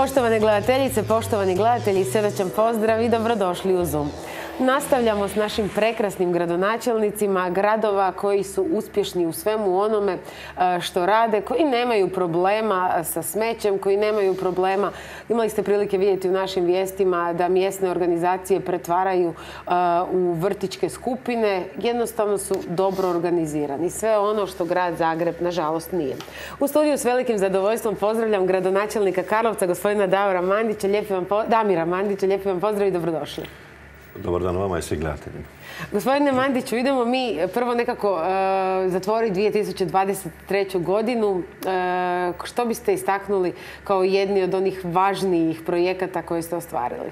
Poštovane gledateljice, poštovani gledatelji, srdačan pozdrav i dobrodošli u Zoom. Nastavljamo s našim prekrasnim gradonačelnicima gradova koji su uspješni u svemu onome e, što rade, koji nemaju problema sa smećem, koji nemaju problema. Imali ste prilike vidjeti u našim vijestima da mjesne organizacije pretvaraju e, u vrtičke skupine. Jednostavno su dobro organizirani. Sve ono što grad Zagreb, nažalost, nije. U studiju s velikim zadovoljstvom pozdravljam gradonačelnika Karlovca, gospodina Davora Mandića. Damira Mandića, lijepi vam pozdrav i dobrodošli. Dobar dan vama i svim gledateljima. Gospodine Mandiću, idemo mi prvo nekako uh, zatvoriti 2023. godinu. E, što biste istaknuli kao jedni od onih važnijih projekata koje ste ostvarili?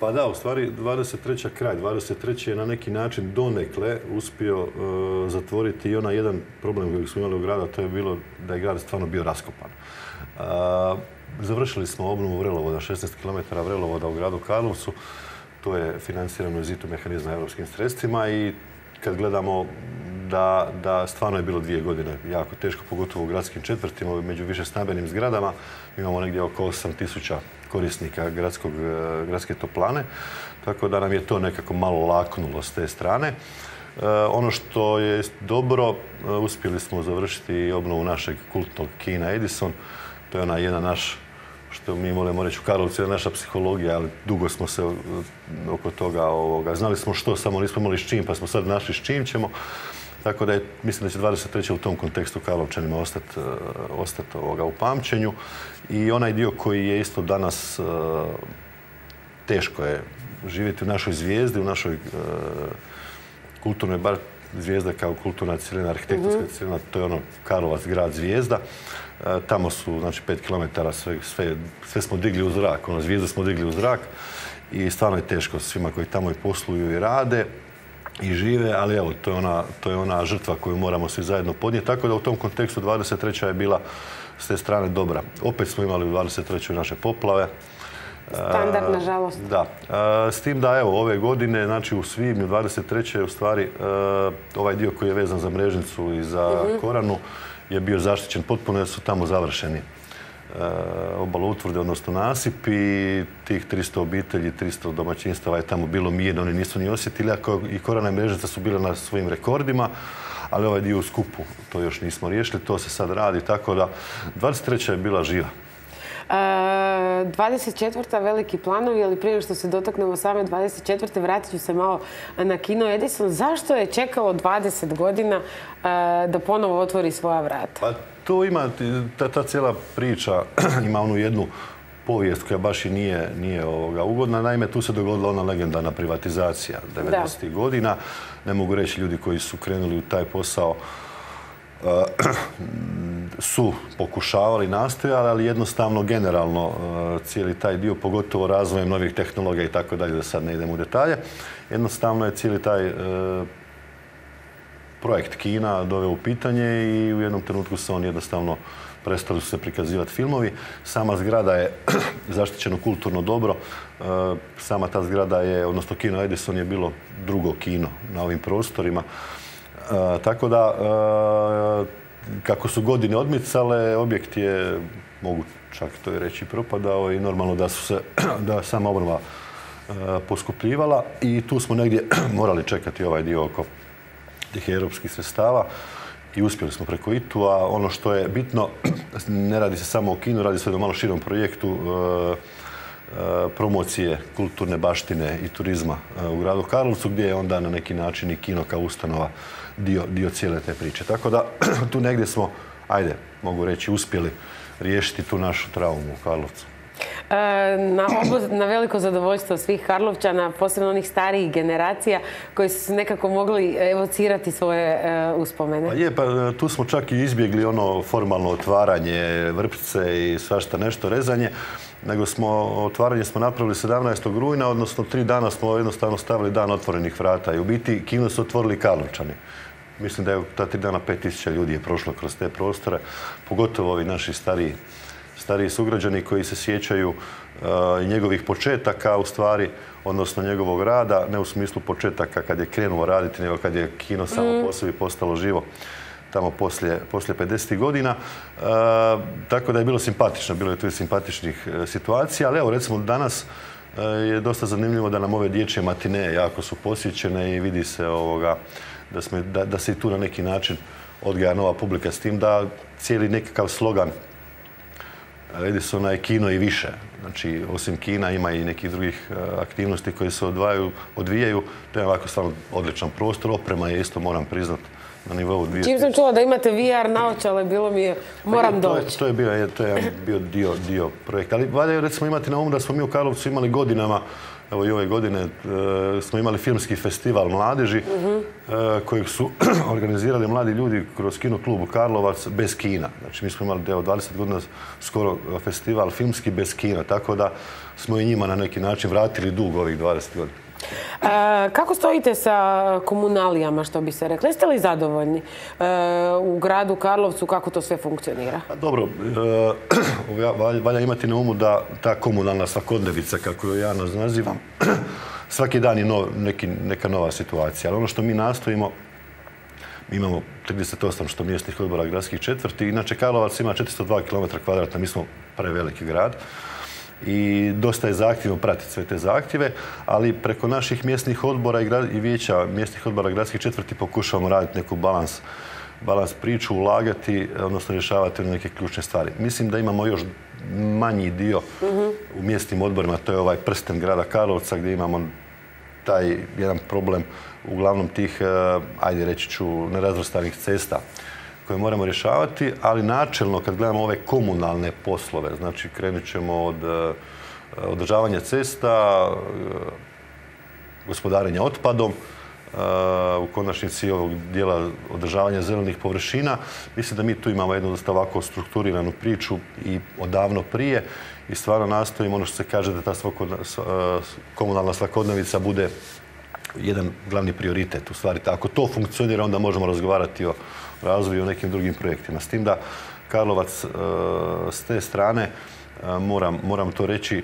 Pa da, u stvari 23. kraj, 23. je na neki način donekle uspio e, zatvoriti i onaj jedan problem koji smo imali u grada, to je bilo da je grad stvarno bio raskopan. završili smo obnovu Vrelovoda, 16 km Vrelovoda u gradu Karlovcu to je financirano iz ITU mehanizma europskim sredstvima i kad gledamo da, stvarno je bilo dvije godine jako teško, pogotovo u gradskim četvrtima, među više stambenim zgradama. Imamo negdje oko 8000 korisnika gradskog, e, gradske toplane, tako da nam je to nekako malo laknulo s te strane. E, ono što je dobro, e, uspjeli smo završiti obnovu našeg kultnog kina Edison. To je onaj jedan naš što mi molimo reći u Karlovcu je naša psihologija, ali dugo smo se oko toga, ovoga, znali smo što, samo nismo imali s čim, pa smo sad našli s čim ćemo. Tako da je, mislim da će 23. u tom kontekstu Karlovčanima ostati ostat, e, ovoga, u pamćenju. I onaj dio koji je isto danas e, teško je živjeti u našoj zvijezdi, u našoj kulturnoj, bar zvijezda kao kulturna cijelina, arhitektonska mhm. cijelina, to je ono Karlovac, grad zvijezda. E, tamo su, znači, pet kilometara, sve, sve, smo digli u zrak, ono, smo digli u zrak i stvarno je teško svima koji tamo i posluju i rade i žive, ali evo, to je ona, to je ona žrtva koju moramo svi zajedno podnijeti. Tako da u tom kontekstu 23. je bila s te strane dobra. Opet smo imali u 23. naše poplave. Standard, nažalost. Da. E, s tim da, evo, ove godine, znači u svibnju 23. u stvari e, ovaj dio koji je vezan za mrežnicu i za mhm. Koranu je bio zaštićen potpuno jer su tamo završeni obalo utvrde, odnosno nasip i tih 300 obitelji, 300 domaćinstava je tamo bilo mirno, oni nisu ni osjetili, ako i Korana i Mrežnica su bile na svojim rekordima, ali ovaj dio u skupu to još nismo riješili, to se sad radi, tako da 23. je bila živa. 24. veliki planovi, ali prije što se dotaknemo same 24. vratit ću se malo na kino Edison. Zašto je čekalo 20 godina da ponovo otvori svoja vrata? Pa to ima, ta, cijela priča ima onu jednu povijest koja baš i nije, nije ugodna. Naime, tu se dogodila ona legendarna privatizacija 90. godina. Ne mogu reći ljudi koji su krenuli u taj posao su pokušavali, nastojali, ali jednostavno generalno e, cijeli taj dio, pogotovo razvojem novih tehnologija i tako dalje, da sad ne idem u detalje, jednostavno je cijeli taj e, projekt Kina doveo u pitanje i u jednom trenutku se on jednostavno prestali su se prikazivati filmovi. Sama zgrada je zaštićeno kulturno dobro. E, sama ta zgrada je, odnosno Kino Edison je bilo drugo kino na ovim prostorima. Tako da kako su godine odmicale, objekt je, mogu čak to i reći, propadao i normalno da su se, da sama obnova e, poskupljivala. I tu smo negdje morali čekati ovaj dio oko tih europskih sredstava i uspjeli smo preko ITU, a ono što je bitno, ne radi se samo o kinu, radi se o malo širom projektu e, e, promocije kulturne baštine i turizma u gradu Karlovcu, gdje je onda na neki način i kino kao ustanova dio, dio cijele te priče. Tako da tu negdje smo, ajde, mogu reći, uspjeli riješiti tu našu traumu u Karlovcu. E, na, veliko zadovoljstvo svih Karlovčana, posebno onih starijih generacija koji su nekako mogli evocirati svoje e, uspomene. Pa je, pa e, tu smo čak i izbjegli ono formalno otvaranje vrpce i svašta nešto rezanje nego smo, otvaranje smo napravili 17. rujna, odnosno tri dana smo jednostavno stavili dan otvorenih vrata i u biti kino su otvorili Karlovčani. Mislim da je ta tri dana 5000 ljudi je prošlo kroz te prostore, pogotovo ovi naši stariji, stariji sugrađani koji se sjećaju uh, njegovih početaka u stvari, odnosno njegovog rada, ne u smislu početaka kad je krenuo raditi, nego kad je kino samo mm. po sebi postalo živo. tamo poslije, poslije 50. godina. tako da je bilo simpatično, bilo je tu i simpatičnih situacija, ali evo recimo danas je dosta zanimljivo da nam ove dječje matine jako su posjećene i vidi se ovoga da, da, da se i tu na neki način odgaja nova publika s tim da cijeli nekakav slogan Edisona je kino i više. Znači, osim kina ima i nekih drugih aktivnosti koje se odvijaju. To je ovako stvarno odličan prostor. Oprema je isto, moram priznat, na nivou dvije... Čim sam čula da imate VR naočale, bilo mi je, moram pa doći. To je, bio, to je bio dio, dio projekta. Ali valja recimo imati na umu da smo mi u Karlovcu imali godinama Evo i ove godine e, smo imali filmski festival mladeži uh kojeg su organizirali mladi ljudi kroz kino klubu Karlovac bez kina. Znači mi smo imali evo, 20 godina skoro festival filmski bez kina, tako da smo i njima na neki način vratili dug ovih 20 godina. E, kako stojite sa komunalijama, što bi se rekli? Jeste li zadovoljni e, u gradu Karlovcu kako to sve funkcionira? Pa dobro, e, valja imati na umu da ta komunalna svakodnevica, kako ja nazivam, svaki dan je neka nova situacija. Ali ono što mi nastojimo, mi imamo 38 što mjesnih odbora gradskih četvrti. Inače, Karlovac ima 402 km kvadratna, mi smo preveliki grad i dosta je zahtjevno pratiti sve te zahtjeve, ali preko naših mjesnih odbora i, vijeća mjesnih odbora gradskih četvrti pokušavamo raditi neku balans balans priču, ulagati, odnosno rješavati neke ključne stvari. Mislim da imamo još manji dio u mjesnim odborima, to je ovaj prsten grada Karlovca gdje imamo taj jedan problem uglavnom tih, eh, ajde reći ću, nerazvrstanih cesta koje moramo rješavati, ali načelno kad gledamo ove komunalne poslove, znači krenut ćemo od e, održavanja cesta, e, gospodarenja otpadom, u konačnici ovog dijela održavanja zelenih površina. Mislim da mi tu imamo jednu dosta ovako strukturiranu priču i odavno prije i stvarno nastojimo ono što se kaže da ta komunalna svakodnevica bude jedan glavni prioritet. U stvari, ako to funkcionira, onda možemo razgovarati o razvoju u nekim drugim projektima. S tim da Karlovac e, s te strane, e, moram, to reći, e,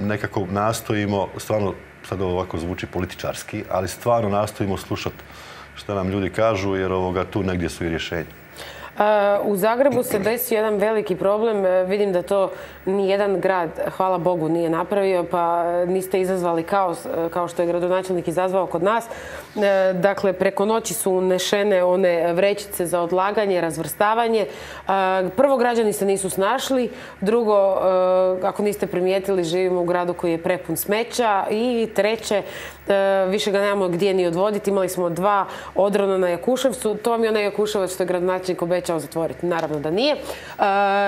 nekako nastojimo, stvarno sad ovo ovako zvuči političarski, ali stvarno nastojimo slušati što nam ljudi kažu jer tu negdje su i rješenja. U Zagrebu se desi jedan veliki problem. E, vidim da to nijedan grad, hvala Bogu, nije napravio, pa niste izazvali kaos kao što je gradonačelnik izazvao kod nas. Dakle, preko noći su unešene one vrećice za odlaganje, razvrstavanje. Prvo, građani se nisu snašli. Drugo, ako niste primijetili, živimo u gradu koji je prepun smeća. I treće, više ga nemamo gdje ni odvoditi. Imali smo dva odrona na Jakuševcu. To mi je onaj Jakuševac što je gradonačelnik obećao zatvoriti. Naravno da nije. E,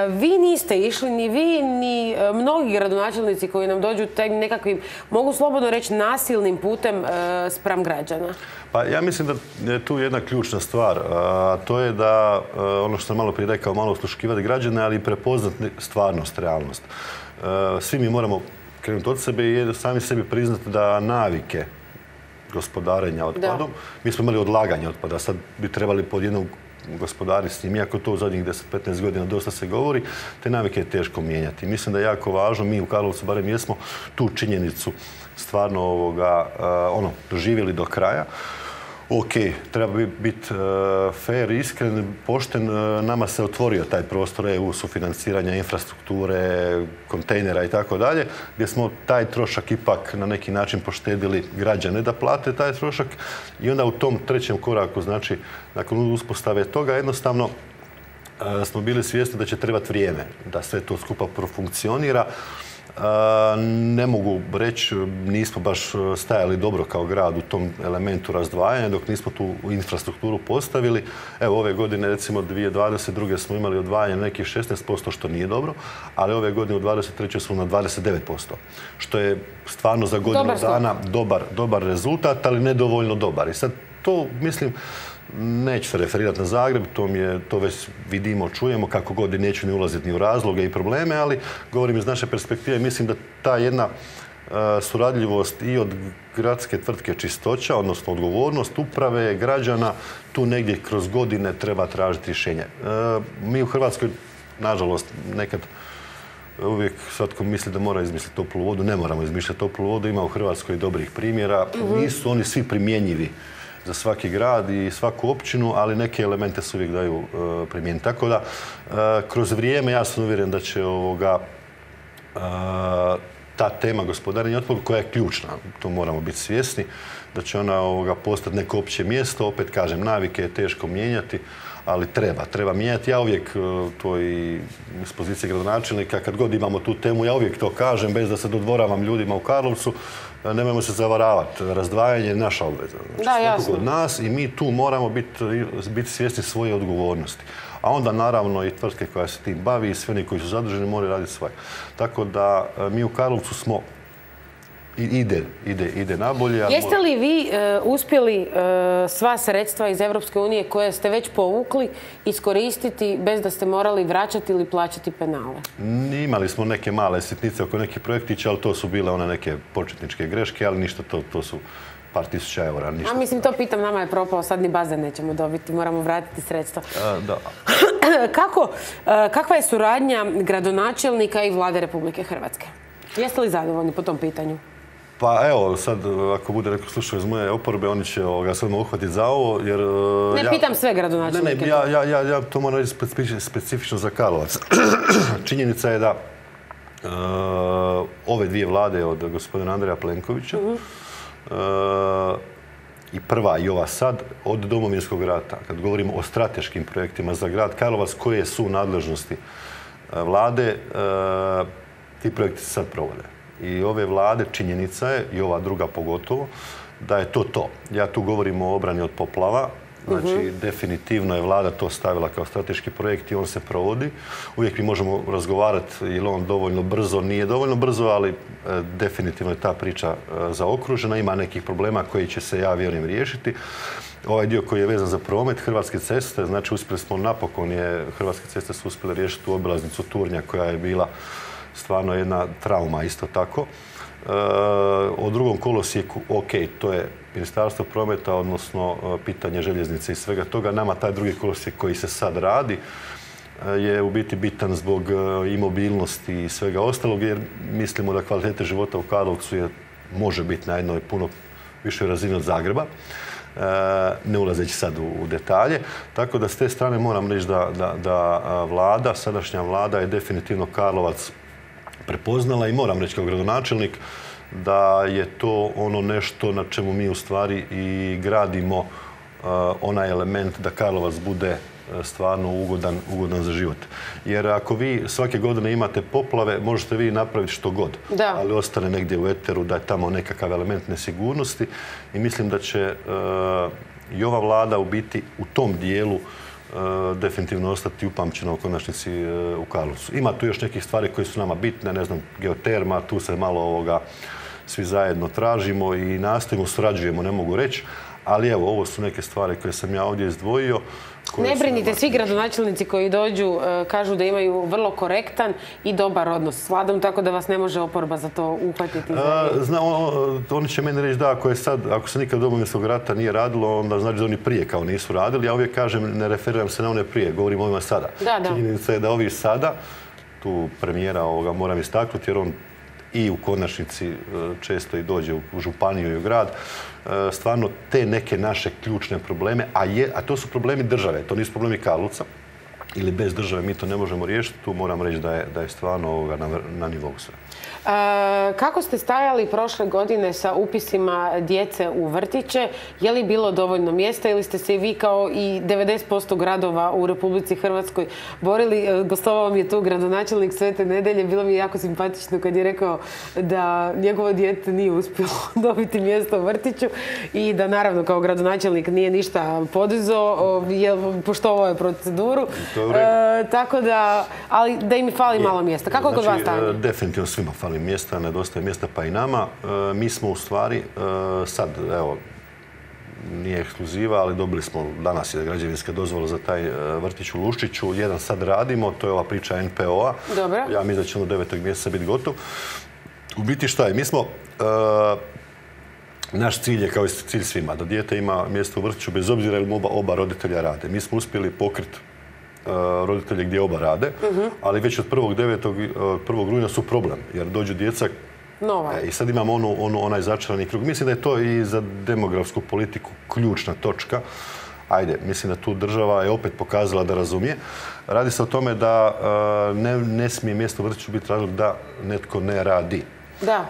vi niste išli, ni vi, ni e, mnogi gradonačelnici koji nam dođu nekakvim, mogu slobodno reći, nasilnim putem e, spram građana. Pa ja mislim da je tu jedna ključna stvar, to je da, ono što sam malo prije rekao, malo usluškivati građane, ali i prepoznati stvarnost, realnost. Svi mi moramo krenuti od sebe i sami sebi priznati da navike gospodarenja otpadom, mi smo imali odlaganje otpada, sad bi trebali pod jednom gospodari s njim, iako to u zadnjih 10-15 godina dosta se govori, te navike je teško mijenjati. Mislim da je jako važno, mi u Karlovcu barem jesmo tu činjenicu stvarno ovoga, ono, doživjeli do kraja ok, treba biti uh, fair, iskren, pošten. Uh, nama se otvorio taj prostor EU sufinanciranja infrastrukture, kontejnera i tako dalje, gdje smo taj trošak ipak na neki način poštedili građane da plate taj trošak i onda u tom trećem koraku, znači nakon uspostave toga jednostavno uh, smo bili svjesni da će trebati vrijeme da sve to skupa profunkcionira. Ne mogu reći, nismo baš stajali dobro kao grad u tom elementu razdvajanja dok nismo tu infrastrukturu postavili. Evo ove godine recimo 2022. smo imali odvajanje nekih 16% što nije dobro, ali ove godine u 2023. smo na 29%. Što je stvarno za godinu dana dobar, dobar rezultat, ali nedovoljno dobar. I sad to mislim Neću se referirati na Zagreb, to, mi je, to već vidimo, čujemo, kako god i neću ni ulaziti ni u razloge i probleme, ali govorim iz naše perspektive, mislim da ta jedna e, suradljivost i od gradske tvrtke čistoća, odnosno odgovornost uprave, građana, tu negdje kroz godine treba tražiti rješenje. E, mi u Hrvatskoj, nažalost, nekad uvijek svatko misli da mora izmisliti toplu vodu. Ne moramo izmišljati toplu vodu. Ima u Hrvatskoj dobrih primjera. Mhm. Nisu oni svi primjenjivi za svaki grad i svaku općinu, ali neke elemente se uvijek daju primijeniti. Tako da, kroz vrijeme ja sam uvjeren da će ovoga ta tema gospodarenja otpadom koja je ključna, to moramo biti svjesni, da će ona ovoga, postati neko opće mjesto, opet kažem, navike je teško mijenjati, ali treba, treba mijenjati. Ja uvijek, e, to i iz pozicije gradonačelnika, kad god imamo tu temu, ja uvijek to kažem, bez da se dodvoravam ljudima u Karlovcu, e, nemojmo se zavaravati. Razdvajanje je naša obveza. Znači, da, jasno. od nas i mi tu moramo biti, svjesni svoje odgovornosti. A onda naravno i tvrtke koja se tim bavi i svi oni koji su zadrženi moraju raditi svoje. Tako da e, mi u Karlovcu smo ide, ide, ide nabolje. Jeste li vi e, uspjeli e, sva sredstva iz Europske unije koje ste već povukli iskoristiti bez da ste morali vraćati ili plaćati penale? Imali smo neke male sitnice oko nekih projektića, ali to su bile one neke početničke greške, ali ništa, to, to su par tisuća eura. A mislim, to pitam, nama je propao, sad ni bazen nećemo dobiti, moramo vratiti sredstva. da. Kako, kakva je suradnja gradonačelnika i vlade Republike Hrvatske? Jeste li zadovoljni po tom pitanju? Pa evo, sad ako bude neko slušao iz moje oporbe, oni će ga sad uhvatiti za ovo, jer... Ne ja, pitam sve gradonačelnike. Ne, ne, ja, ja, ja, to moram reći specifično za Karlovac. Činjenica je da uh, ove dvije vlade od gospodina Andreja Plenkovića uh i prva i ova sad od domovinskog rata, kad govorimo o strateškim projektima za grad Karlovac, koje su nadležnosti vlade, ti projekti se sad provode i ove vlade, činjenica je, i ova druga pogotovo, da je to to. Ja tu govorim o obrani od poplava, Znači, mhm. definitivno je vlada to stavila kao strateški projekt i on se provodi. Uvijek mi možemo razgovarati je li on dovoljno brzo, nije dovoljno brzo, ali e, definitivno je ta priča e, zaokružena. Ima nekih problema koji će se, ja vjerujem, riješiti. Ovaj dio koji je vezan za promet, Hrvatske ceste, znači uspjeli smo napokon je, Hrvatske ceste su uspjeli riješiti tu obilaznicu Turnja koja je bila stvarno jedna trauma isto tako. E, o drugom kolosijeku, ok, to je Ministarstvo prometa, odnosno e, pitanje željeznice i svega toga. Nama taj drugi kolosijek koji se sad radi e, je u biti bitan zbog i mobilnosti i svega ostalog, jer mislimo da kvalitete života u Karlovcu može biti na jednoj puno višoj razini od Zagreba ne ulazeći sad u, detalje. Tako da s te strane moram reći da vlada, sadašnja vlada je definitivno Karlovac prepoznala i moram reći kao gradonačelnik da je to ono nešto na čemu mi u stvari i gradimo uh, onaj element da Karlovac bude uh, stvarno ugodan, ugodan za život. Jer ako vi svake godine imate poplave, možete vi napraviti što god. Ali ostane negdje u eteru da je tamo nekakav element nesigurnosti. I mislim da će uh, i ova vlada u biti u tom dijelu E, definitivno ostati upamćena u konačnici e, u Karlovcu. Ima tu još nekih stvari koje su nama bitne, ne znam, geoterma, tu se malo ovoga svi zajedno tražimo i nastojimo, surađujemo, ne mogu reći, ali evo, ovo su neke stvari koje sam ja ovdje izdvojio. Ne brinite, svi gradonačelnici koji dođu e, kažu da imaju vrlo korektan i dobar odnos s vladom, tako da vas ne može oporba za to uhvatiti. Zna, oni će meni reći da ako je sad, ako se nikad domovinskog rata nije radilo, onda znači da oni prije kao nisu radili. Ja uvijek kažem, ne referiram se na one prije, govorim o ovima sada. Činjenica je da ovi sada, tu premijera ovoga moram istaknuti jer on i u konačnici e, često i dođe u županiju i u grad, e, stvarno te neke naše ključne probleme, a, je, a to su problemi države, to nisu problemi Karlovca, ili bez države mi to ne možemo riješiti, tu moram reći da je, da je stvarno na, na nivou sve. Kako ste stajali prošle godine sa upisima djece u vrtiće? Je li bilo dovoljno mjesta ili ste se i vi kao i 90% gradova u Republici Hrvatskoj borili? E, gostovao mi je tu gradonačelnik Svete nedelje. Bilo mi je jako simpatično kad je rekao da njegovo dijete nije uspjelo dobiti mjesto u vrtiću i da naravno kao gradonačelnik nije ništa podizao, poštovao je proceduru. E, tako da, ali da im fali malo mjesta. Kako je kod vas znači, stanje? Definitivno svima fali fali mjesta, nedostaje mjesta pa i nama. E, mi smo u stvari e, sad, evo, nije ekskluziva, ali dobili smo danas je građevinska dozvola za taj e, vrtić u Luščiću. Jedan sad radimo, to je ova priča NPO-a. Ja mislim da će do devetog mjeseca biti gotov. U biti šta je? Mi smo, naš cilj je kao i cilj svima, da dijete ima mjesto u vrtiću bez obzira ili oba, oba roditelja rade. Mi smo uspjeli pokriti roditelje gdje oba rade, ali već od 1.9. 1. E, rujna su problem, jer dođu djeca Nova. I sad imamo onaj začarani krug. Mislim da je to i za demografsku politiku ključna točka. Ajde, mislim da tu država je opet pokazala da razumije. Radi se o tome da ne, ne smije mjesto u vrtiću biti razlog da netko ne radi. Da.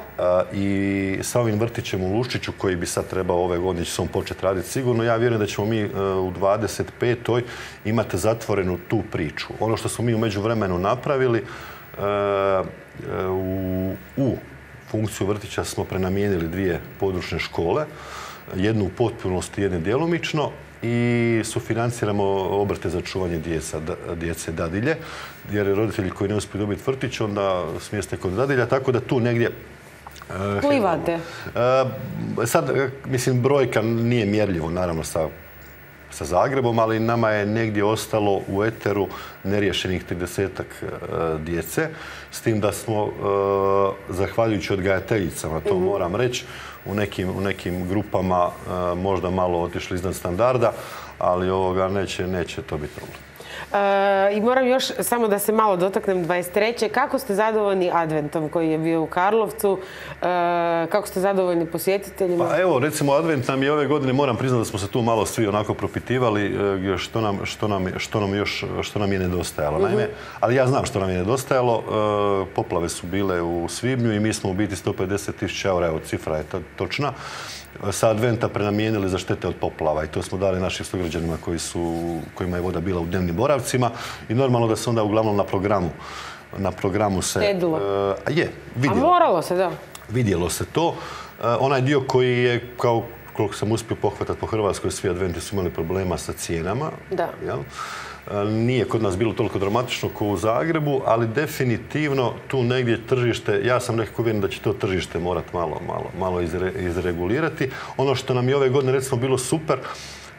I sa ovim vrtićem u Luščiću koji bi sad trebao ove godine će se on početi raditi sigurno, ja vjerujem da ćemo mi u 25. imati zatvorenu tu priču. Ono što smo mi u međuvremenu napravili, u, u funkciju vrtića smo prenamijenili dvije područne škole, jednu u potpunosti, jedne djelomično i sufinanciramo obrte za čuvanje djeca, djece dadilje, jer roditelji koji ne uspiju dobiti vrtić, onda smjeste kod dadilja, tako da tu negdje e, Plivate. E, sad, mislim, brojka nije mjerljivo, naravno, sa sa Zagrebom, ali nama je negdje ostalo u eteru neriješenih 30 e, djece, s tim da smo, zahvaljujući odgajateljicama, to mhm. moram reći, u nekim, u nekim grupama možda malo otišli iznad standarda, ali ovoga neće, neće to biti problem. I moram još samo da se malo dotaknem 23. Kako ste zadovoljni adventom koji je bio u Karlovcu? E, kako ste zadovoljni posjetiteljima? Pa evo, recimo advent nam je ove godine, moram priznati da smo se tu malo svi onako propitivali e, što nam, što nam, što nam još, što nam je nedostajalo. Mhm. Naime, ali ja znam što nam je nedostajalo. E, poplave su bile u svibnju i mi smo u biti 150 tisuća eura, evo cifra je točna sa adventa prenamijenili za štete od poplava i to smo dali našim sugrađanima koji su, kojima je voda bila u dnevnim boravcima i normalno da se onda uglavnom na programu na programu se... Štedilo. E, je, vidjelo. A moralo se, da. Vidjelo se to. E, onaj dio koji je, kao koliko sam uspio pohvatati po Hrvatskoj, svi adventi su imali problema sa cijenama. Da. Jel? E, nije kod nas bilo toliko dramatično kao u Zagrebu, ali definitivno tu negdje tržište, ja sam nekako uvjeren da će to tržište morati malo, malo, malo izregulirati. Ono što nam je ove godine recimo bilo super,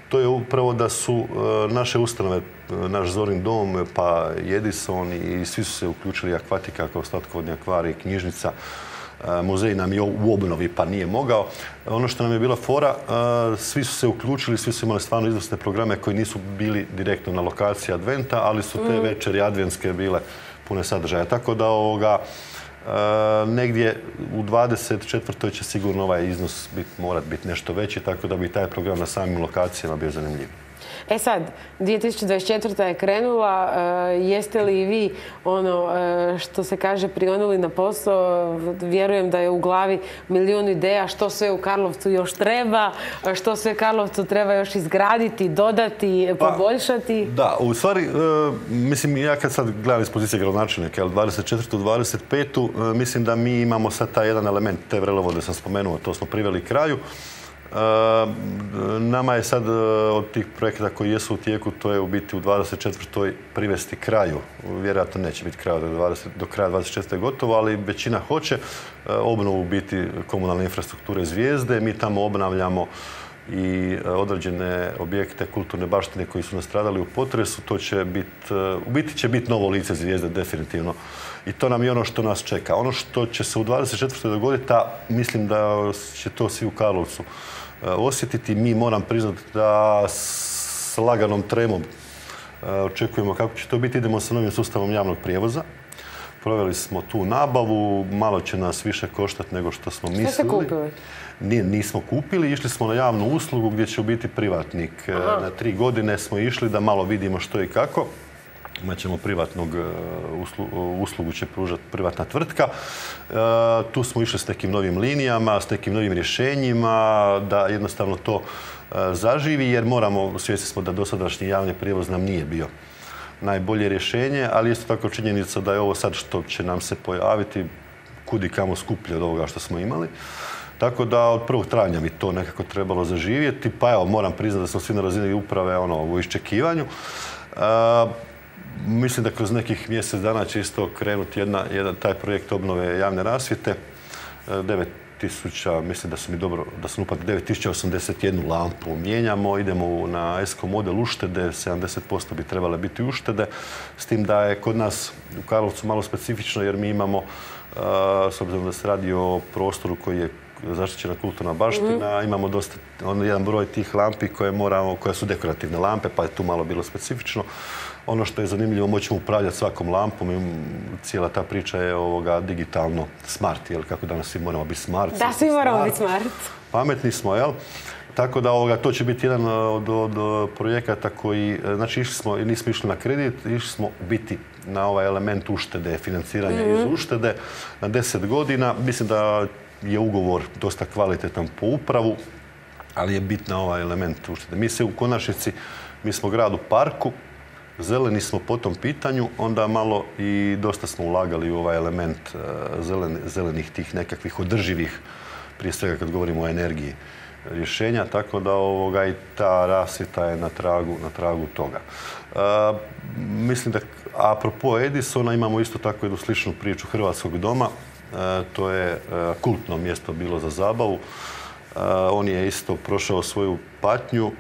to je upravo da su e, naše ustanove, e, naš Zorin dom, pa Edison i svi su se uključili akvatika kao slatkovodni akvarij, knjižnica, muzej nam je u obnovi pa nije mogao. Ono što nam je bila fora, svi su se uključili, svi su imali stvarno izvrsne programe koji nisu bili direktno na lokaciji adventa, ali su te mm. večeri adventske bile pune sadržaja. Tako da ovoga, negdje u 24. će sigurno ovaj iznos morati biti nešto veći, tako da bi taj program na samim lokacijama bio zanimljiv. E sad, 2024. je krenula, e, jeste li i vi ono e, što se kaže prionuli na posao, vjerujem da je u glavi milijun ideja što sve u Karlovcu još treba, što sve Karlovcu treba još izgraditi, dodati, pa, poboljšati. Da, u stvari, e, mislim, ja kad sad gledam iz pozicije gradonačelnika, 24. 25. mislim da mi imamo sad taj jedan element, te vrelovode sam spomenuo, to smo priveli kraju. Nama je sad e, od tih projekta koji jesu u tijeku, to je u biti u 24. privesti kraju. Vjerojatno neće biti kraj do kraja 24. gotovo, ali većina hoće. E, obnovu biti komunalne infrastrukture zvijezde. Mi tamo obnavljamo i e, određene objekte kulturne baštine koji su nastradali u potresu. To će biti, u biti će biti novo lice zvijezde definitivno. I to nam je ono što nas čeka. Ono što će se u 24. dogoditi, a mislim da će to svi u Karlovcu osjetiti. Mi moram priznati da s laganom tremom e, očekujemo kako će to biti. Idemo sa novim sustavom javnog prijevoza. Proveli smo tu nabavu, malo će nas više koštati nego što smo mislili. Što ste kupili? nismo kupili, išli smo na javnu uslugu gdje će biti privatnik. E, na tri godine smo išli da malo vidimo što i kako imat ćemo privatnog e, uslugu će pružati privatna tvrtka. E, tu smo išli s nekim novim linijama, s nekim novim rješenjima, da jednostavno to e, zaživi, jer moramo, svjesni smo da dosadašnji javni prijevoz nam nije bio najbolje rješenje, ali isto tako činjenica da je ovo sad što će nam se pojaviti kudi kamo skuplje od ovoga što smo imali. Tako da od prvog travnja bi to nekako trebalo zaživjeti, pa evo moram priznati da smo svi na razini uprave ono, u iščekivanju. Mislim da kroz nekih mjesec dana će isto krenuti jedan taj projekt obnove javne rasvjete. 9000, mislim da su mi dobro, da sam upad 9081 lampu mijenjamo, idemo na ESCO model uštede, 70% bi trebale biti uštede, s tim da je kod nas u Karlovcu malo specifično jer mi imamo, s obzirom da se radi o prostoru koji je zaštićena kulturna baština. Imamo dosta, on, jedan broj tih lampi koje moramo, koje su dekorativne lampe, pa je tu malo bilo specifično. Ono što je zanimljivo, moćemo upravljati svakom lampom i cijela ta priča je ovoga digitalno smart, jel kako danas svi moramo biti smart. Da, svi moramo biti smart. Pametni smo, jel? Tako da ovoga, to će biti jedan od, od projekata koji, e, znači išli smo, nismo išli na kredit, išli smo biti na ovaj element uštede, financiranja iz mhm. uštede na deset godina. Mislim da je ugovor dosta kvalitetan po upravu, ali je bitna ovaj element uštede. Mi se u konačnici, mi smo grad u parku, zeleni smo po tom pitanju, onda malo i dosta smo ulagali u ovaj element e, zelenih tih nekakvih održivih, prije svega kad govorimo o energiji rješenja, tako da ovoga i ta rasvita je na tragu, na tragu toga. E, mislim da, apropo Edisona, imamo isto tako jednu sličnu priču Hrvatskog doma. E, to je kultno mjesto bilo za zabavu. On je isto prošao svoju patnju,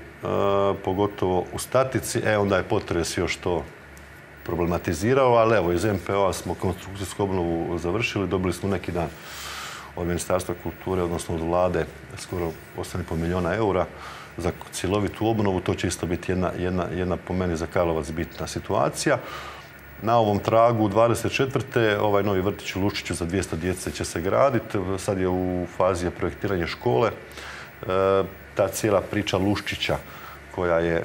pogotovo u statici. E, onda je potres još to problematizirao, ali evo, iz MPO-a smo konstrukcijsku obnovu završili, dobili smo neki dan od Ministarstva kulture, odnosno od vlade, skoro 8,5 milijuna eura za cjelovitu obnovu. To će isto biti jedna, po meni za Karlovac bitna situacija. Na ovom tragu 24. ovaj novi vrtić u Luščiću za 200 djece će se graditi. Sad je u fazi projektiranja škole. E, ta cijela priča Luščića koja je e,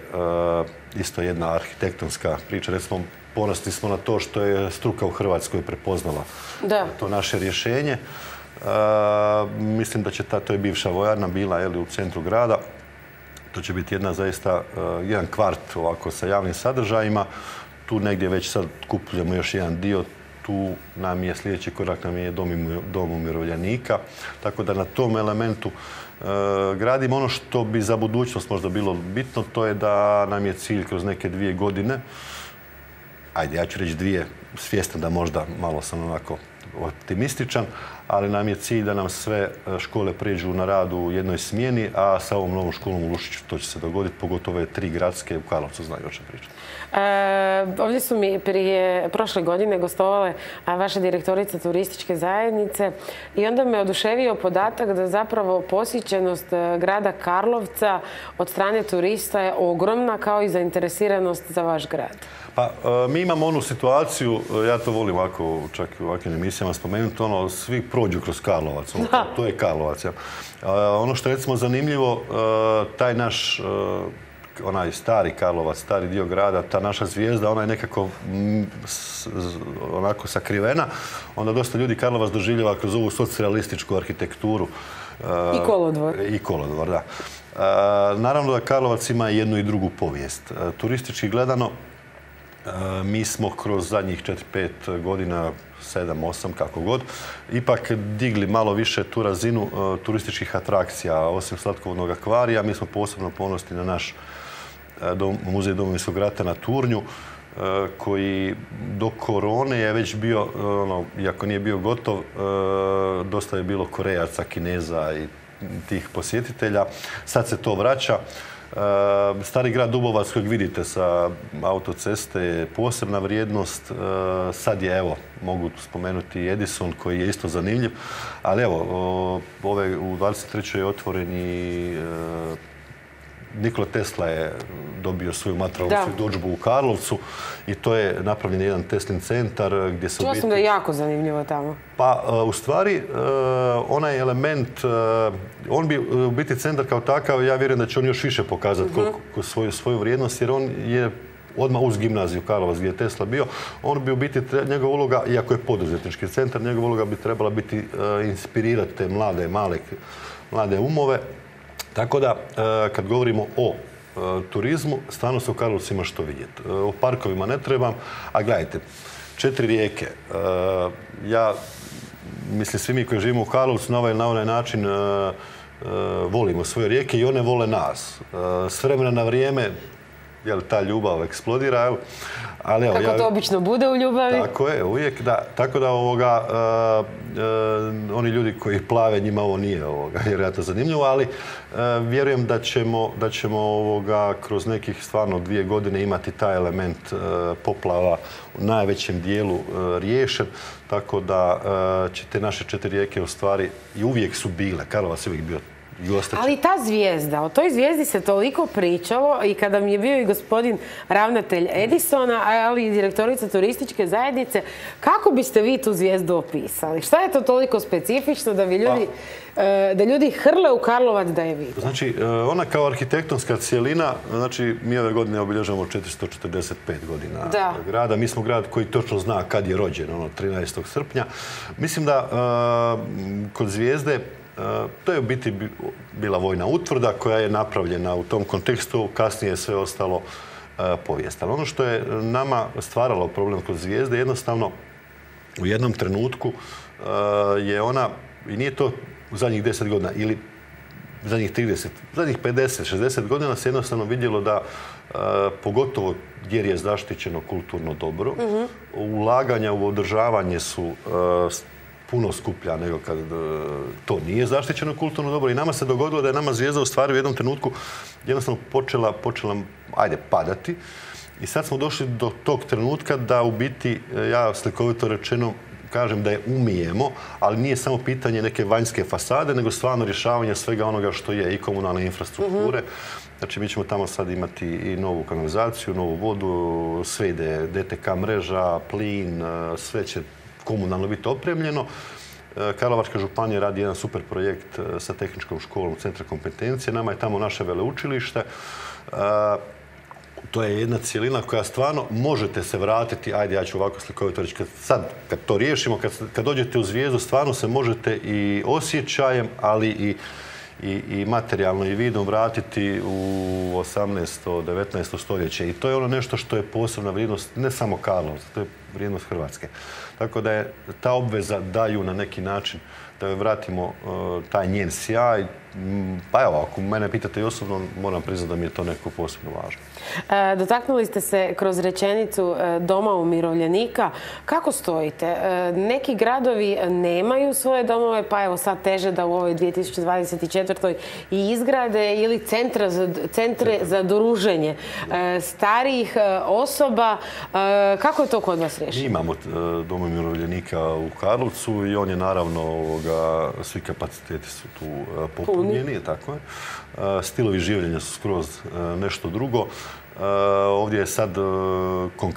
isto jedna arhitektonska priča. Recimo, ponosni smo na to što je struka u Hrvatskoj prepoznala to naše rješenje mislim da će ta, to je bivša vojarna bila li u centru grada. To će biti jedna zaista, jedan kvart ovako sa javnim sadržajima. Tu negdje već sad kupujemo još jedan dio. Tu nam je sljedeći korak nam je dom, umirovljenika. Tako da na tom elementu gradimo ono što bi za budućnost možda bilo bitno. To je da nam je cilj kroz neke dvije godine ajde, ja ću reći dvije, svjestan da možda malo sam onako optimističan, ali nam je cilj da nam sve e, škole prijeđu na radu u jednoj smjeni, a sa ovom novom školom u Lušiću to će se dogoditi, pogotovo je tri gradske u Karlovcu znaju o čem pričati. E, ovdje su mi prije prošle godine gostovale vaše direktorice turističke zajednice i onda me oduševio podatak da zapravo posjećenost e, grada Karlovca od strane turista je ogromna kao i zainteresiranost za vaš grad. Pa, mi imamo onu situaciju, ja to volim ovako, čak u ovakvim emisijama spomenuti, ono, svi prođu kroz Karlovac. Ono, to je Karlovac. Ono što je recimo zanimljivo, taj naš onaj stari Karlovac, stari dio grada, ta naša zvijezda, ona je nekako onako sakrivena. Onda dosta ljudi Karlovac doživljava kroz ovu socijalističku arhitekturu. I kolodvor. I kolodvor, da. Naravno da Karlovac ima jednu i drugu povijest. Turistički gledano, mi smo kroz zadnjih 4-5 godina, 7-8 kako god, ipak digli malo više tu razinu e, turističkih atrakcija. Osim slatkovodnog akvarija, mi smo posebno ponosni na naš e, muzej Domovinskog rata na Turnju, e, koji do korone je već bio, ono, iako nije bio gotov, dosta je bilo Korejaca, Kineza i tih posjetitelja. Sad se to vraća. Stari grad Dubovac kojeg vidite sa autoceste je posebna vrijednost. Sad je, evo, mogu spomenuti Edison koji je isto zanimljiv. Ali evo, ove, u 23. je otvoren i Nikola Tesla je dobio svoju materijalnu dođbu u Karlovcu i to je napravljen jedan Teslin centar gdje se... Čuo sam da je jako zanimljivo tamo. Pa, e, u stvari, e, onaj element, e, on bi u biti centar kao takav, ja vjerujem da će on još više pokazati mhm. svoju, svoju vrijednost, jer on je odmah uz gimnaziju Karlovac gdje je Tesla bio, on bi u biti, njegova uloga, iako je poduzetnički centar, njegova uloga bi trebala biti inspirirati te mlade, male, mlade umove tako da, e, kad govorimo o e, turizmu, stvarno se u Karlovcu ima što vidjeti. O e, parkovima ne trebam, a gledajte, četiri rijeke. Ja, mislim, svi mi koji živimo u Karlovcu na ovaj na onaj način volimo svoje rijeke i one vole nas. S vremena na vrijeme jel, ta ljubav eksplodira. Jel? Ali, evo, Kako to obično bude u ljubavi? Tako je, uvijek da. Tako da ovoga, uh, uh, oni ljudi koji plave, njima ovo nije ovoga, vjerojatno zanimljivo, ali uh, vjerujem da ćemo, da ćemo ovoga, kroz nekih stvarno dvije godine imati taj element poplava u najvećem dijelu riješen, tako da će te naše četiri rijeke u stvari i uvijek su bile. Karlovac je uvijek bio ali ta zvijezda, o toj zvijezdi se toliko pričalo i kada mi je bio i gospodin ravnatelj Edisona, ali i direktorica turističke zajednice, kako biste vi tu zvijezdu opisali? Šta je to toliko specifično da bi ljudi, pa- e, da ljudi hrle u Karlovac da je vidi? Znači, e, ona kao arhitektonska cijelina, znači mi ove godine obilježavamo 445 godina grada. Mi smo grad koji točno zna kad je rođen, ono 13. srpnja. Mislim da e, kod zvijezde to je u biti bila vojna utvrda koja je napravljena u tom kontekstu, kasnije je sve ostalo povijest. Ali ono što je nama stvaralo problem kod zvijezde, jednostavno u jednom trenutku je ona, i nije to u zadnjih deset godina, ili zadnjih 30, zadnjih 50, 60 godina se jednostavno vidjelo da e, pogotovo gdje je zaštićeno kulturno dobro, mhm. ulaganja u održavanje su puno skuplja nego kad e, to nije zaštićeno kulturno dobro. I nama se dogodilo da je nama zvijezda u stvari u jednom trenutku jednostavno počela, počela ajde, padati. I sad smo došli do tog trenutka da u biti, e, ja slikovito rečeno, kažem da je umijemo, ali nije samo pitanje neke vanjske fasade, nego stvarno rješavanje svega onoga što je i komunalne infrastrukture. Znači, mi ćemo tamo sad imati i novu kanalizaciju, novu vodu, sve ide DTK mreža, plin, e, sve će komunalno biti opremljeno. E, Karlovačka županija radi jedan super projekt e, sa tehničkom školom Centra kompetencije. Nama je tamo naše veleučilište. E, to je jedna cijelina koja stvarno možete se vratiti, ajde ja ću ovako slikovito reći, sad kad to riješimo, kad, kad dođete u zvijezdu, stvarno se možete i osjećajem, ali i i, materijalno i vidom vratiti u 18. 19. stoljeće. I to je ono nešto što je posebna vrijednost, ne samo Karlovca, to je vrijednost Hrvatske. Tako da je ta obveza daju na neki način da joj vratimo e, taj njen sjaj. Mm, pa evo, ako mene pitate i osobno, moram priznati da mi je to neko posebno važno. E, dotaknuli ste se kroz rečenicu e, doma umirovljenika. Kako stojite? Neki gradovi nemaju svoje domove, pa evo sad teže da u ovoj 2024. i izgrade ili centre za druženje starijih osoba. Kako je to kod vas riješeno? Imamo dom umirovljenika u Karlovcu i on je naravno svi kapaciteti su tu e, popunjeni, tako je. E, stilovi življenja su skroz e, nešto drugo. Ovdje je sad,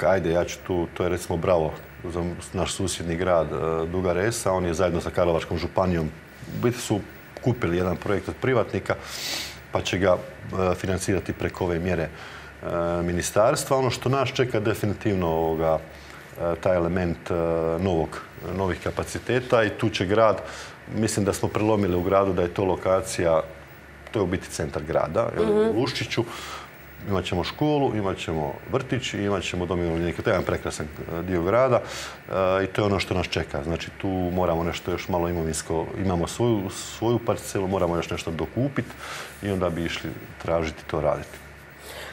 ajde, ja ću tu, to je recimo Bravo, za naš susjedni grad Duga Resa, on je zajedno sa Karlovačkom županijom, biti su kupili jedan projekt od privatnika, pa će ga financirati preko ove mjere ministarstva. Ono što nas čeka definitivno ovoga, taj element novog, novih kapaciteta i tu će grad Mislim da smo prelomili u gradu da je to lokacija, to je u biti centar grada, u Luščiću. Imat ćemo školu, imat ćemo vrtić imat ćemo dom To je jedan prekrasan e, dio grada e, i to je ono što nas čeka. Znači tu moramo nešto još malo imovinsko, imamo svoju, svoju parcelu, moramo još nešto dokupiti i onda bi išli tražiti to raditi.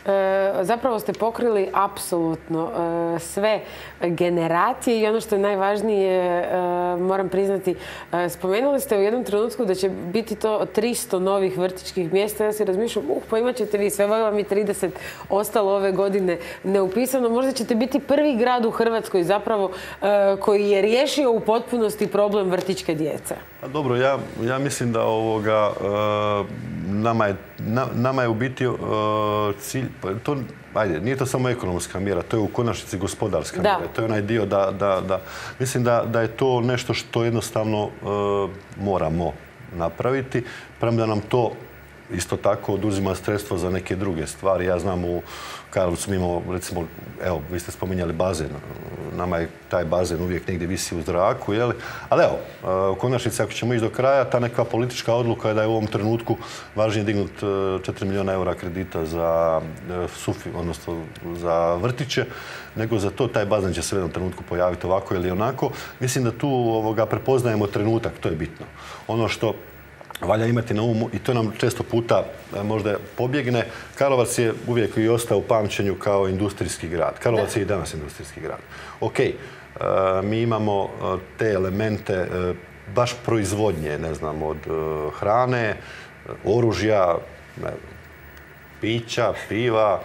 E, zapravo ste pokrili apsolutno e, sve generacije i ono što je najvažnije, e, moram priznati, spomenuli ste u jednom trenutku da će biti to 300 novih vrtičkih mjesta. Ja se razmišljam, uh, pa imat ćete vi sve, vam i 30 ostalo ove godine neupisano. Možda ćete biti prvi grad u Hrvatskoj zapravo koji je riješio u potpunosti problem vrtičke djece. Pa dobro, ja mislim da ovoga, nama, je, nama je u biti cilj pa to, ajde, nije to samo ekonomska mjera, to je u konačnici gospodarska mjera. To je onaj dio da, da, da mislim da, da je to nešto što jednostavno e, moramo napraviti, premda nam to isto tako oduzima sredstvo za neke druge stvari. Ja znam u Karlovcu mi imamo, recimo, evo, vi ste spominjali bazen. Nama je taj bazen uvijek negdje visi u zraku, jeli? Ali evo, u konačnici ako ćemo ići do kraja, ta neka politička odluka je da je u ovom trenutku važnije dignut 4 milijuna eura kredita za e, sufi, odnosno za vrtiće, nego za to taj bazen će se u jednom trenutku pojaviti ovako ili onako. Mislim da tu prepoznajemo trenutak, to je bitno. Ono što valja imati na umu i to nam često puta e, možda pobjegne. Karlovac je uvijek i ostao u pamćenju kao industrijski grad. Karlovac je i danas industrijski grad. Ok, mi imamo te elemente baš proizvodnje, ne znam, od hrane, oružja, pića, piva.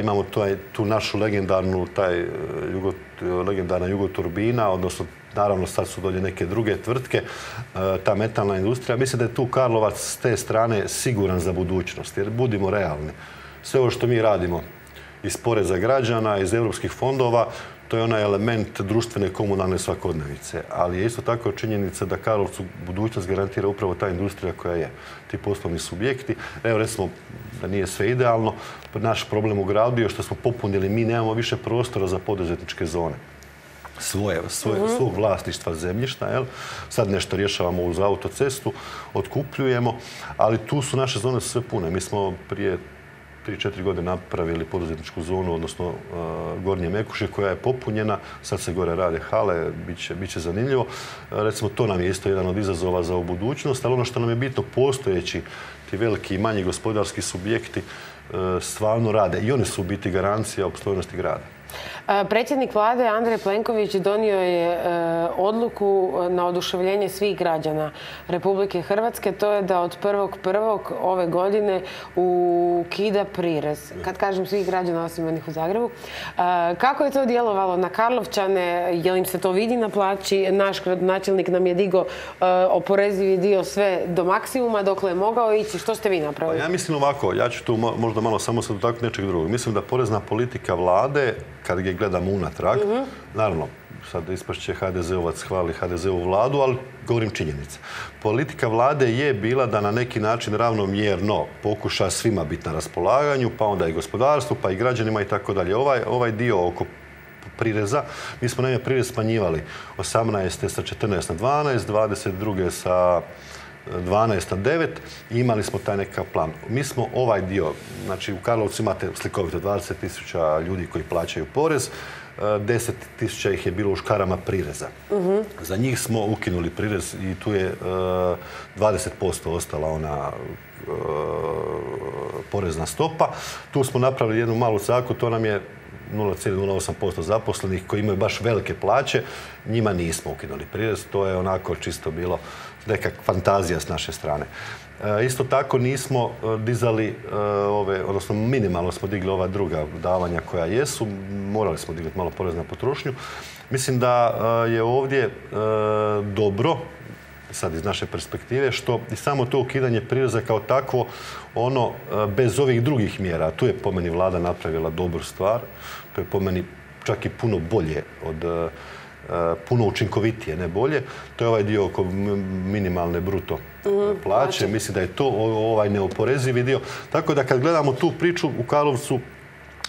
imamo tu našu legendarnu, taj legendarna jugoturbina, odnosno naravno sad su dolje neke druge tvrtke, e, ta metalna industrija. Mislim da je tu Karlovac s te strane siguran za budućnost, jer budimo realni. Sve ovo što mi radimo iz poreza građana, iz europskih fondova, to je onaj element društvene komunalne svakodnevice. Ali je isto tako činjenica da Karlovcu budućnost garantira upravo ta industrija koja je. Ti poslovni subjekti. Evo recimo da nije sve idealno. Naš problem u gradu je što smo popunili, mi nemamo više prostora za poduzetničke zone svoje, svoje, mhm. svog vlasništva zemljišta. Jel? Sad nešto rješavamo uz autocestu, otkupljujemo, ali tu su naše zone sve pune. Mi smo prije 3-4 godine napravili poduzetničku zonu, odnosno uh, Gornje Mekuše, koja je popunjena. Sad se gore rade hale, bit će, zanimljivo. Uh, recimo, to nam je isto jedan od izazova za u budućnost, ali ono što nam je bitno, postojeći ti veliki i manji gospodarski subjekti uh, stvarno rade. I oni su u biti garancija opstojnosti grada. Predsjednik vlade Andrej Plenković donio je e, odluku na oduševljenje svih građana Republike Hrvatske. To je da od prvog ove godine ukida prirez. Kad kažem svih građana, osim onih u Zagrebu. Kako je to djelovalo na Karlovčane? Je li im se to vidi na plaći? Naš načelnik nam je digo e, oporezivi dio sve do maksimuma dokle je mogao ići. Što ste vi napravili? Pa ja mislim ovako, ja ću tu možda malo samo se dotaknuti nečeg drugog. Mislim da porezna politika vlade kad je gledamo unatrag, mhm. naravno, sad ispašće HDZ-ovac hvali HDZ-u vladu, ali govorim činjenica. Politika vlade je bila da na neki način ravnomjerno pokuša svima biti na raspolaganju, pa onda i gospodarstvu, pa i građanima i tako dalje. Ovaj, ovaj dio oko prireza, mi smo naime prirez smanjivali 18. sa 14 na 12, 22. sa 12 na 9 i imali smo taj nekakav plan. Mi smo ovaj dio, znači u Karlovcu imate slikovito 20 tisuća ljudi koji plaćaju porez, 10 tisuća ih je bilo u škarama prireza. Za njih smo ukinuli prirez i tu je 20% ostala ona porezna stopa. Tu smo napravili jednu malu caku, to nam je 0,08% zaposlenih koji imaju baš velike plaće, njima nismo ukinuli prirez, to je onako čisto bilo neka fantazija s naše strane. E, isto tako nismo e, dizali e, ove, odnosno minimalno smo digli ova druga davanja koja jesu, morali smo dignuti malo porez na potrošnju. Mislim da je ovdje dobro, sad iz naše perspektive, što i samo to ukidanje prireza kao takvo, ono bez ovih drugih mjera, tu je po meni vlada napravila dobru stvar, to je po meni čak i puno bolje od puno učinkovitije, ne bolje. To je ovaj dio oko minimalne bruto mhm, plaće. Mislim da je to ovaj neoporezivi dio. Tako da kad gledamo tu priču u Karlovcu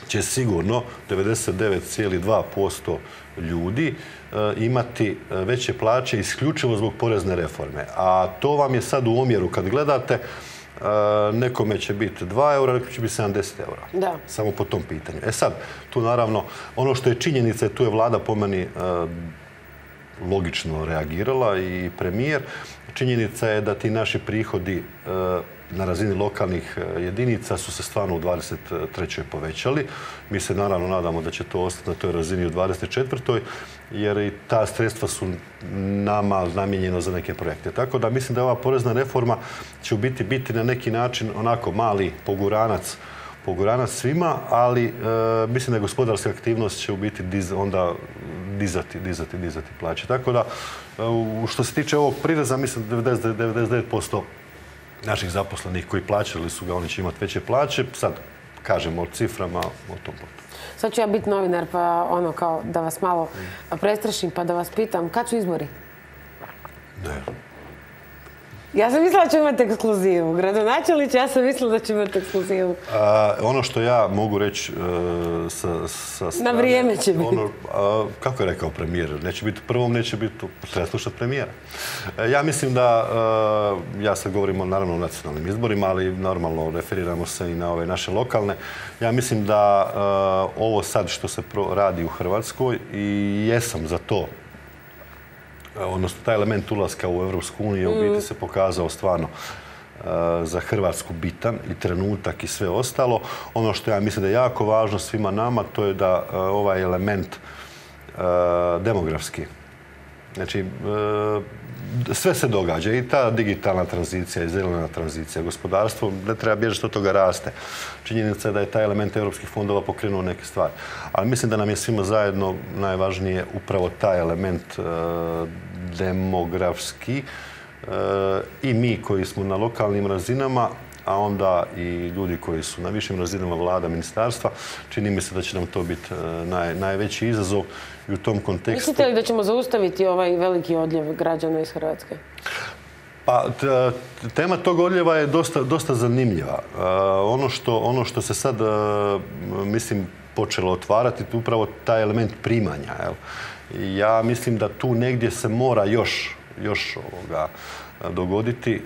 će sigurno 99,2% ljudi e, imati e, veće plaće isključivo zbog porezne reforme. A to vam je sad u omjeru kad gledate nekome će biti 2 eura, nekome će biti 70 eura. Samo po tom pitanju. E sad, tu naravno, ono što je činjenica, tu je vlada po meni logično reagirala i premijer. Činjenica je da ti naši prihodi na razini lokalnih jedinica su se stvarno u 23. povećali. Mi se naravno nadamo da će to ostati na toj razini u 24 jer i ta sredstva su nama namijenjena za neke projekte. Tako da mislim da ova porezna reforma će u biti biti na neki način onako mali poguranac poguranac svima, ali e, mislim da gospodarska aktivnost će u biti onda dizati, dizati, dizati plaće. Tako da, e, što se tiče ovog prireza, mislim da 99% naših zaposlenih koji plaćali su ga, oni će imati veće plaće. Sad, kažemo o ciframa, o tom potom. Sad ću ja biti novinar pa ono kao da vas malo prestrašim pa da vas pitam kad su izbori? Ne. Ja sam mislila da ću imati ekskluzivu. Gradonačelić, ja sam mislila da ću imati ekskluzivu. ono što ja mogu reći e, sa, Na vrijeme će biti. Ono, kako je rekao premijer? Neće biti prvom, neće biti... Treba slušati premijera. E, ja mislim da... E, ja sad govorimo naravno o nacionalnim izborima, ali normalno referiramo se i na ove naše lokalne. Ja mislim da ovo sad što se radi u Hrvatskoj i jesam za to odnosno taj element ulaska u Europsku uniju u biti se pokazao stvarno za Hrvatsku bitan i trenutak i sve ostalo. Ono što ja mislim da je jako važno svima nama, to je da ovaj element demografski, znači sve se događa i ta digitalna tranzicija i zelena tranzicija. Gospodarstvo ne treba bježati od toga raste. Činjenica je da je taj element europskih fondova pokrenuo neke stvari. Ali mislim da nam je svima zajedno najvažnije upravo taj element e, demografski e, i mi koji smo na lokalnim razinama, a onda i ljudi koji su na višim razinama vlada, ministarstva, čini mi se da će nam to biti e, najveći izazov i u tom kontekstu... Mislite li da ćemo zaustaviti ovaj veliki odljev građana iz Hrvatske? Pa, tema tog odljeva je dosta, zanimljiva. E, ono, što, ono što se sad, e, mislim, počelo otvarati, je upravo taj element primanja. Ja mislim da tu negdje se mora još, još ovoga, dogoditi e,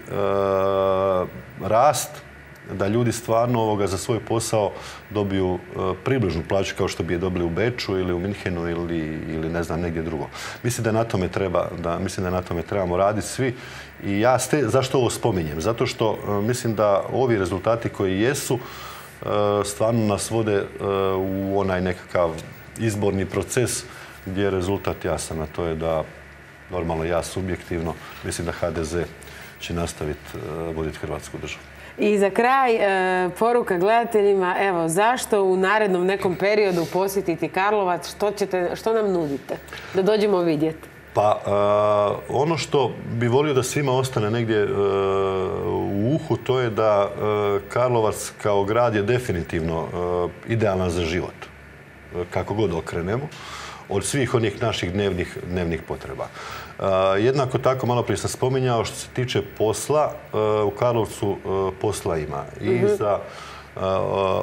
rast da ljudi stvarno ovoga za svoj posao dobiju e, približnu plaću kao što bi je dobili u Beču ili u Minhenu ili, ili ne znam negdje drugo. Mislim da na tome treba, da, mislim da na tome trebamo raditi svi i ja ste, zašto ovo spominjem? Zato što e, mislim da ovi rezultati koji jesu stvarno nas vode u onaj nekakav izborni proces gdje je rezultat jasan, a to je da normalno ja subjektivno mislim da HDZ će nastaviti e, voditi Hrvatsku državu. I za kraj, e, poruka gledateljima, evo, zašto u narednom nekom periodu posjetiti Karlovac, što, nam nudite? Da dođemo vidjeti. Pa, e, ono što bi volio da svima ostane negdje u uhu, to je da Karlovac kao grad je definitivno idealan za život. Kako god okrenemo od svih onih naših dnevnih, dnevnih potreba. E, jednako tako, malo prije sam spominjao, što se tiče posla, e, u Karlovcu e, posla ima. I mhm. za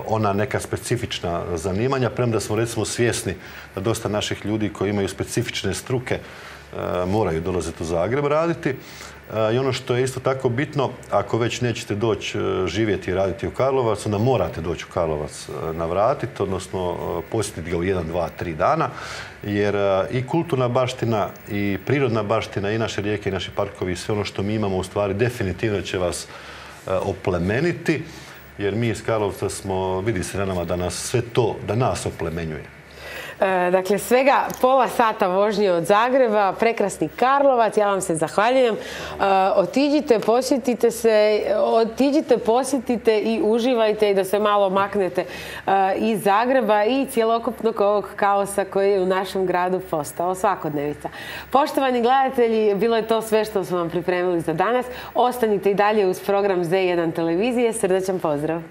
ona neka specifična zanimanja, premda smo recimo svjesni da dosta naših ljudi koji imaju specifične struke moraju dolaziti u Zagreb raditi. I ono što je isto tako bitno, ako već nećete doći e, živjeti i raditi u Karlovac, onda morate doći u Karlovac e, navratiti, odnosno e, posjetiti ga u jedan, dva, tri dana, jer i kulturna baština i prirodna baština i naše rijeke i naši parkovi i sve ono što mi imamo u stvari definitivno će vas oplemeniti, jer mi iz Karlovca smo, vidi se na nama da nas sve to, da nas oplemenjuje. E, dakle, svega pola sata vožnje od Zagreba, prekrasni Karlovac, ja vam se zahvaljujem. E, otiđite, posjetite se, otiđite, posjetite i uživajte i da se malo maknete e, iz Zagreba i cjelokupnog ovog kaosa koji je u našem gradu postao svakodnevica. Poštovani gledatelji, bilo je to sve što smo vam pripremili za danas. Ostanite i dalje uz program Z1 televizije. Srdačan pozdrav!